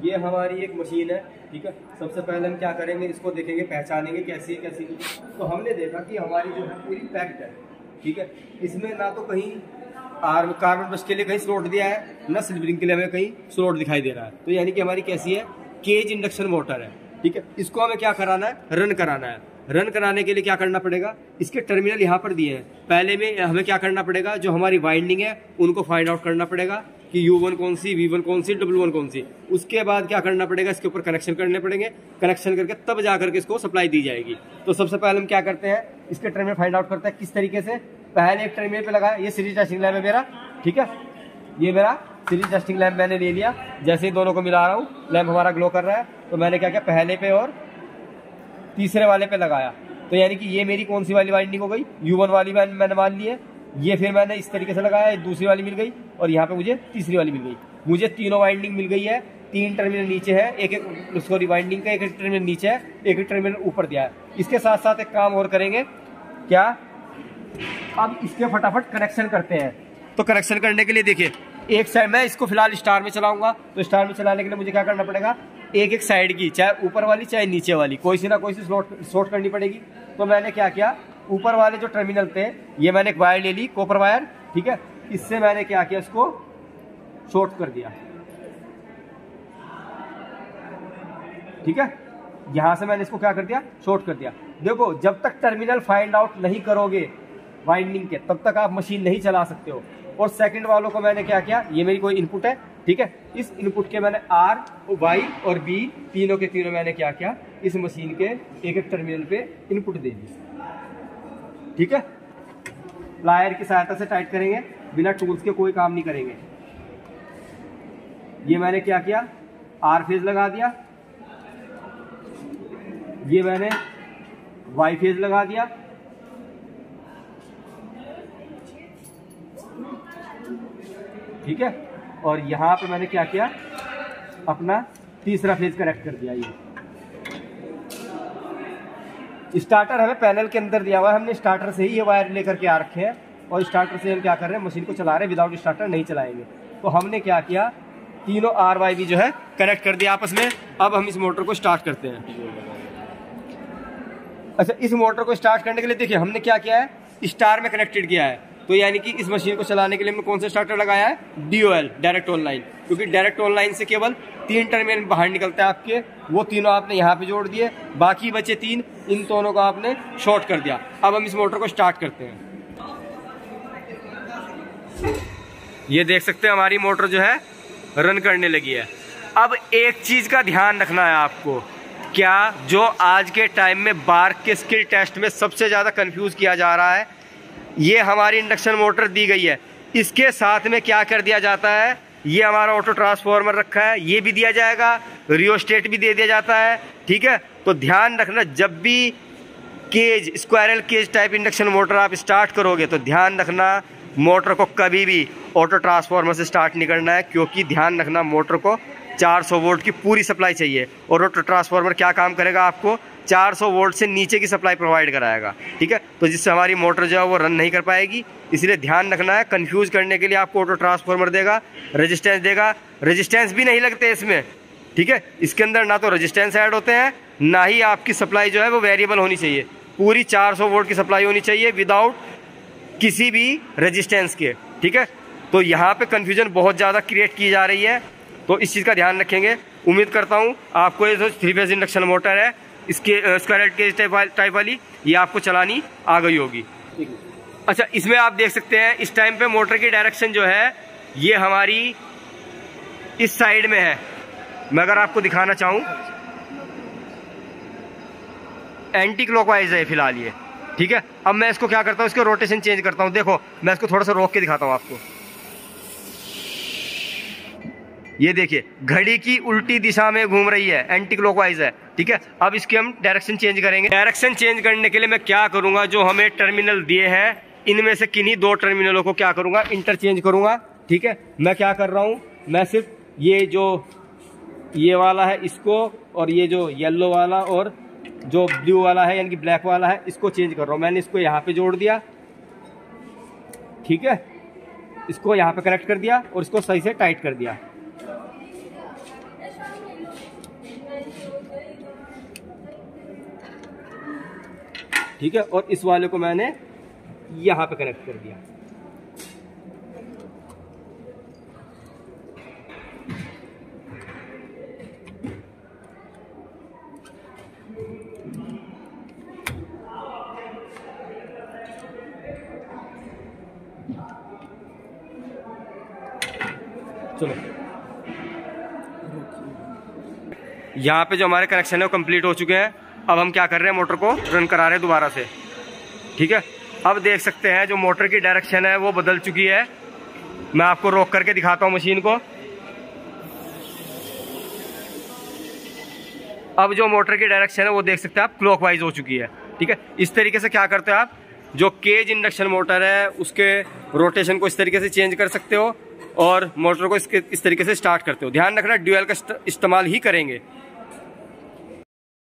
ये हमारी एक मशीन है, ठीक है? सबसे पहले हम क्या करेंगे, इसको देखेंगे, पहचानेंगे कैसी है, कैसी नहीं। तो हमने देखा कि हमारी जो है पूरी पैक्ड है, ठीक है? इसमें ना तो कहीं आर्म कार्बन ब्रश के लिए कहीं स्लोट दिया है, ना सिल्वरिंग के लिए हमें कहीं स्लोट दिखाई दे रहा है। तो यानी कि हमारी कैसी है? केज इंडक्शन मोटर है, ठीक है? इसको हमें क्या कराना है? रन कराना है। रन कराने के लिए क्या करना पड़ेगा? इसके टर्मिनल यहाँ पर दिए हैं। पहले में हमें क्या करना पड़ेगा? जो हमारी वाइंडिंग है, उनको फाइंड आउट करना पड़ेगा। कि यू वन कौन सी वी वन कौन सी डब्ल्यू वन कौन सी। उसके बाद क्या करना पड़ेगा, इसके ऊपर कनेक्शन करने पड़ेंगे। कनेक्शन करके तब जाकर के इसको सप्लाई दी जाएगी। तो सबसे पहले हम क्या करते हैं, इसके टर्मिनल फाइंड आउट करते हैं, किस तरीके से। पहले एक टर्मिनल पे लगाया ये सीरीज़ टेस्टिंग लैम्प है मेरा, ठीक है? ये मेरा सीरीज़ टेस्टिंग लैम्प मैंने ले लिया। जैसे ही दोनों को मिला रहा हूँ लैम्प हमारा ग्लो कर रहा है। तो मैंने क्या किया, पहले पे और तीसरे वाले पे लगाया। तो यानी कि ये मेरी कौन सी वाली वाइंडिंग हो गई? यू वाली मैंने मान ली है। ये फिर मैंने इस तरीके से लगाया दूसरी वाली मिल गई और यहाँ पे मुझे तीसरी वाली मिल गई। मुझे तीनों वाइंडिंग मिल गई है, तीन टर्मिनल नीचे है, एक एक सॉरी वाइंडिंग का, एक टर्मिनल नीचे है, एक एक टर्मिनल ऊपर दिया है। इसके साथ साथ एक काम और करेंगे। क्या? अब इसके फटाफट कनेक्शन करते हैं। तो कनेक्शन करने के लिए देखिए, एक साइड मैं इसको फ़िलहाल स्टार में चलाऊँगा। तो स्टार में चलाने के लिए मुझे क्या करना पड़ेगा? एक एक साइड की, चाहे ऊपर वाली, चाहे नीचे वाली, कोई सी ना कोई सी स्लॉट करनी पड़ेगी। तो मैंने क्या किया? ऊपर वाले जो टर्मिनल थे ये मैंने एक वायर ले ली कॉपर वायर ठीक है? इससे मैंने क्या किया, इसको शॉर्ट कर दिया। ठीक है? यहाँ से मैंने इसको क्या कर दिया? शॉर्ट कर दिया। देखो, जब तक टर्मिनल फाइंड आउट नहीं करोगे वाइंडिंग के, तब तक आप मशीन नहीं चला सकते हो। और सेकंड वालों को मैंने क्या किया? ये मेरी कोई इनपुट है, ठीक है? इस इनपुट के मैंने आर वाई और बी तीनों के तीनों मैंने क्या किया? इस मशीन के एक एक टर्मिनल पे इनपुट दे दी। ठीक है? प्लायर की सहायता से टाइट करेंगे, बिना टूल्स के कोई काम नहीं करेंगे। ये मैंने क्या किया? आर फ़ेज़ लगा दिया। ये मैंने वाई फ़ेज़ लगा दिया। ठीक है? और यहाँ पे मैंने क्या किया? अपना तीसरा फ़ेज़ कनेक्ट कर दिया ये। स्टार्टर हमें पैनल के अंदर दिया हुआ है। हमने स्टार्टर से ही ये वायर लेकर के आ रखे हैं। और स्टार्टर से हम क्या कर रहे हैं? मशीन को चला रहे हैं। विदाउट स्टार्टर नहीं चलाएँगे। तो हमने क्या किया? तीनों आर वाई भी जो है कनेक्ट कर दिया आपस में। अब हम इस मोटर को स्टार्ट करते हैं। अच्छा इस मोटर को स्टार्ट करने के लिए देखिए, हमने क्या किया है? स्टार में कनेक्टेड किया है। तो यानी कि इस मशीन को चलाने के लिए हमने कौन सा स्टार्टर लगाया है? डीओएल डायरेक्ट ऑनलाइन क्योंकि डायरेक्ट ऑनलाइन से केवल तीन टर्मिनल बाहर निकलते हैं आपके। वो तीनों आपने यहाँ पे जोड़ दिए। बाकी बचे तीन, इन दोनों को आपने शॉर्ट कर दिया। अब हम इस मोटर को स्टार्ट करते हैं। ये देख सकते हैं हमारी मोटर जो है रन करने लगी है। अब एक चीज़ का ध्यान रखना है आपको। क्या जो आज के टाइम में बार्क के स्किल टेस्ट में सबसे ज़्यादा कंफ्यूज किया जा रहा है? ये हमारी इंडक्शन मोटर दी गई है। इसके साथ में क्या कर दिया जाता है? ये हमारा ऑटो ट्रांसफॉर्मर रखा है, ये भी दिया जाएगा रियोस्टेट भी दे दिया जाता है, ठीक है? तो ध्यान रखना, जब भी cage, squirrel cage type induction motor आप स्टार्ट करोगे तो ध्यान रखना, मोटर को कभी भी ऑटो ट्रांसफार्मर से स्टार्ट नहीं करना है, क्योंकि ध्यान रखना, मोटर को 400 वोल्ट की पूरी सप्लाई चाहिए। और ऑटो ट्रांसफॉर्मर क्या काम करेगा आपको? 400 वोल्ट से नीचे की सप्लाई प्रोवाइड कराएगा। ठीक है? तो जिससे हमारी मोटर जो है वो रन नहीं कर पाएगी। इसलिए ध्यान रखना है कंफ्यूज करने के लिए आपको ऑटो ट्रांसफॉर्मर देगा रजिस्टेंस देगा। रजिस्टेंस भी नहीं लगते इसमें। ठीक है? इसके अंदर ना तो रजिस्टेंस ऐड होते हैं, ना ही आपकी सप्लाई जो है वो वेरिएबल होनी चाहिए। पूरी 400 वोल्ट की सप्लाई होनी चाहिए विदाउट किसी भी रजिस्टेंस के। ठीक है? तो यहाँ पे कंफ्यूजन बहुत ज़्यादा क्रिएट की जा रही है। तो इस चीज़ का ध्यान रखेंगे। उम्मीद करता हूँ आपको ये जो थ्री फ़ेज़ इंडक्शन मोटर है, इसके स्क्वायर के टाइप वाली ये आपको चलानी आ गई होगी। अच्छा इसमें आप देख सकते हैं, इस टाइम पे मोटर की डायरेक्शन जो है, ये हमारी इस साइड में है। मैं अगर आपको दिखाना चाहूँ एंटी क्लॉकवाइज है फ़िलहाल ये। ठीक है? अब मैं इसको क्या करता हूँ, इसको रोटेशन चेंज करता हूँ। देखो, मैं इसको थोड़ा सा रोक के दिखाता हूँ आपको। ये देखिए, घड़ी की उल्टी दिशा में घूम रही है एंटी क्लॉकवाइज है, ठीक है? अब इसकी हम डायरेक्शन चेंज करेंगे। डायरेक्शन चेंज करने के लिए मैं क्या करूँगा? जो हमें टर्मिनल दिए हैं, इनमें से किन्हीं दो टर्मिनलों को क्या करूँगा? इंटरचेंज करूँगा, ठीक है? मैं क्या कर रहा हूँ? मैं सिर्फ़ ये जो, ये वाला है, इसको और ये जो येलो वाला और जो ब्लू वाला है, यानी कि ब्लैक वाला है, इसको चेंज कर रहा हूँ। मैंने इसको यहाँ पे जोड़ दिया, ठीक है? इसको यहाँ पे कनेक्ट कर दिया और इसको सही से टाइट कर दिया। ठीक है? और इस वाले को मैंने यहाँ पे कनेक्ट कर दिया। चलो। यहाँ पे जो हमारे कनेक्शन है वो कंप्लीट हो चुके हैं। अब हम क्या कर रहे हैं? मोटर को रन करा रहे हैं दोबारा से। ठीक है? अब देख सकते हैं, जो मोटर की डायरेक्शन है, वो बदल चुकी है। मैं आपको रोक करके दिखाता हूँ मशीन को। अब जो मोटर की डायरेक्शन है, वो देख सकते हैं आप क्लॉकवाइज हो चुकी है। ठीक है? इस तरीके से क्या करते हो आप? जो केज इंडक्शन मोटर है, उसके रोटेशन को इस तरीके से चेंज कर सकते हो और मोटर को इसके, इस तरीके से स्टार्ट करते हो। ध्यान रखना ड्यूएल का इस्तेमाल ही करेंगे।